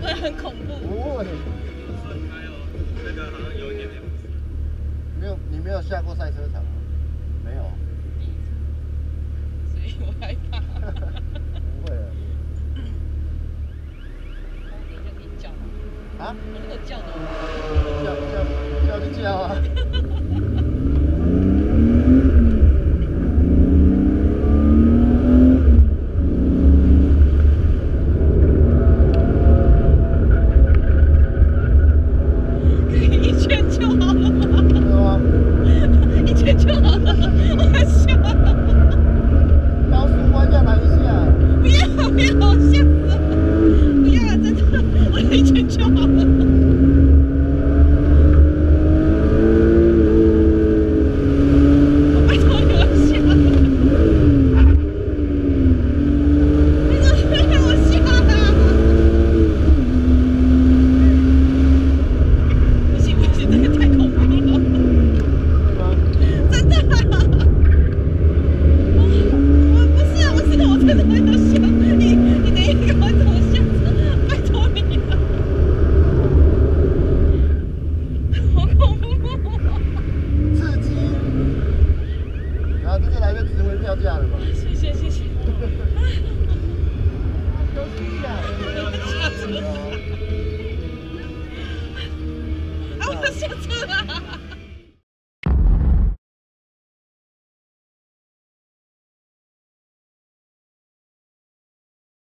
啊？会很恐怖？不会，顺开哦，那个好像有一点点。没有，你没有下过赛车场吗？没有，所以我害怕。不会啊。我等一下可以叫吗？啊？我如果叫怎么办？叫叫叫就叫啊！可以一圈就好了吗？对吗？一圈就好了，我要笑了。高速弯要来一下。不要不要，吓死了！不要了，真的，我一圈就好了。我拜托你，我笑了。拜托你让我笑了。不行不行，这个太恐怖了。对吗？真的啦！我我不是啊，不是，我真的很想笑。你你等一下赶快走下车，拜托你了。好恐怖哦！刺激。然后这就来谢谢谢谢。都是一样。下车了，啊，我下车了。